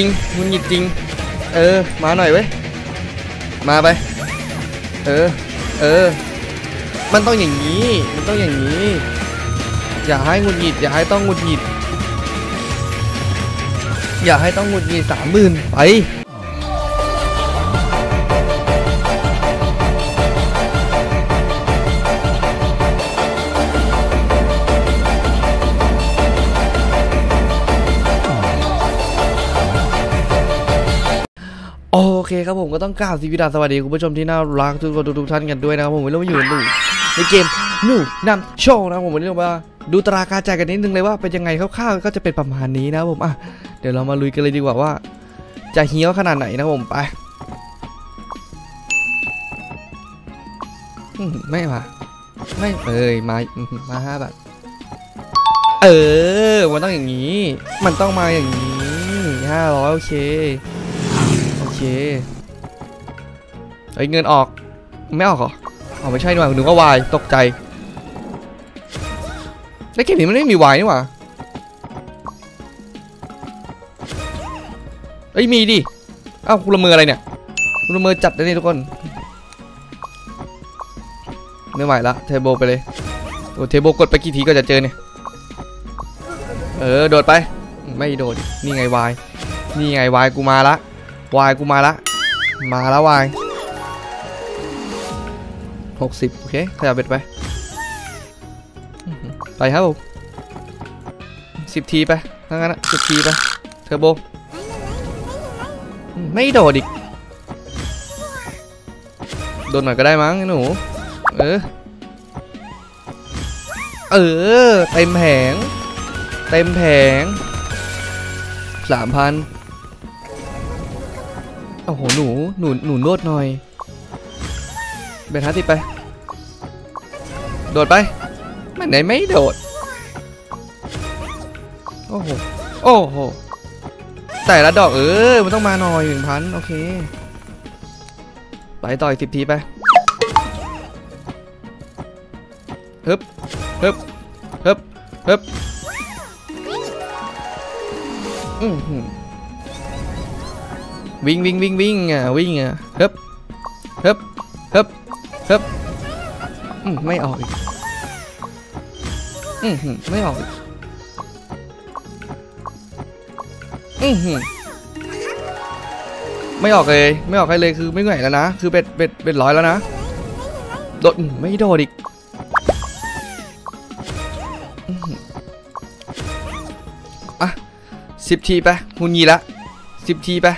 จริงมุนหยิดจริง เออ มาหน่อยเว้ย มาไป เออ เออ มันต้องอย่างนี้ มันต้องอย่างนี้ อย่าให้หงุดหงิด อย่าให้ต้องหงุดหงิด อย่าให้ต้องหงุดหงิดสามหมื่นไป โอเคครับผมก็ต้องกล่าวสีวิดาสวัสดีคุณผู้ชมที่น่ารักทุกคนทุกๆท่านกันด้วยนะครับผมวันนี้เรามาอยู่กันดูในเกมนูนำโชว์นะผมวันนี้เรามาดูตราการจ่ายกันนิดนึงเลยว่าเป็นยังไงคร่าวๆก็จะเป็นประมาณนี้นะผมอะเดี๋ยวเรามาลุยกันเลยดีกว่าว่า จะเฮี้ยวขนาดไหนนะผมไปอืมไม่มาไม่เอ้ยมามาห้าบาทเออมันต้องอย่างนี้ มันต้องมาอย่างนี้ห้าร้อยโอเค เคเอ้เงินออกไม่ออกเหรออ๋อไม่ใช่นี่หว่าหนูก็วายตกใจแล้วเกมนี้มันไม่มีวายนี่หว่าเอ้ยมีดิเอ้าคุณละเมออะไรเนี่ยคุณละเมอจัดเลยนี่ทุกคนไม่ไหวละเทเบิลไปเลยโอ้เทเบิลกดไปกี่ทีก็จะเจอเนี่ยเออโดดไปไม่โดดนี่ไงวายนี่ไงวายกูมาละ วายกูมาละ มาแล้ววายหกสิบโอเคขยับเบ็ดไป ไปครับผมสิบทีไปถ้างั้นสิบทีไป เทอร์โบอืมไม่โดดอีก โดนหน่อยก็ได้มั้งไอ้หนู เออ เออ เต็มแผง เต็มแผงสามพัน อ้โห หนู หนู หนูนวดหน่อย เบนฮาติไป โดดไป มันไหนไม่โดด โอ้โห โอ้โห แต่ละดอกเออ มันต้องมาหน่อยหนึ่งพันโอเค ไปต่อยสิบทีไปฮึบฮึบฮึบฮึบอือหือ วิ่งวิ่งวิ่งวิ่งอะวิ่งอะฮึบฮึบฮึบฮึบไม่ออกอีกอืมไม่ออกอีกอืมไม่ออกเลย ไม่ออกให้เลยคือไม่ไหวแล้วนะ คือเบ็ดเบ็ดเบ็ดร้อยแล้วนะโดดไม่โดดอีกอะสิบทีไปหุ่นยีละสิบทีไป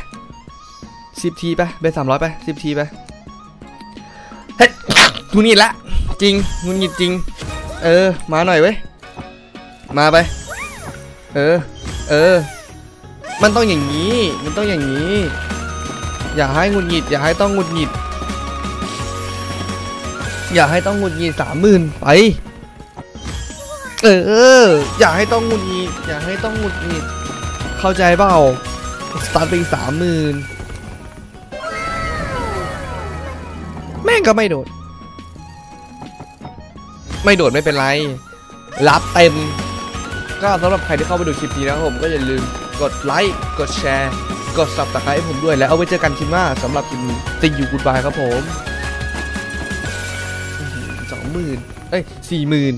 สิบทีไปเบสสามร้อยไปสิบทีไปเฮ้ยงุนงิดละ จริงงุนงิดจริง เออ มาหน่อยเว้ย มาไป เออ เออ มันต้องอย่างนี้ มันต้องอย่างนี้ อย่าให้งุนงิด อย่าให้ต้องงุนงิด อย่าให้ต้องงุนงิดสามหมื่นไป เออ อย่าให้ต้องงุนงิด อย่าให้ต้องงุนงิด เข้าใจเปล่าสตาร์ทไปสามหมื่น ม่งก็ไม่โดด ไม่โดดไม่เป็นไร รับเต็ม ก็สำหรับใครที่เข้ามาดูคลิปนี้นะครับผมก็อย่าลืมกดไลค์กดแชร์กด subscribe ให้ผมด้วยแล้วเอาไว้เจอกันคลิปหน้าสำหรับคลิปนี้ติงอยู่กูดบายครับผมสองหมื่นเอ้ยสี่หมื่น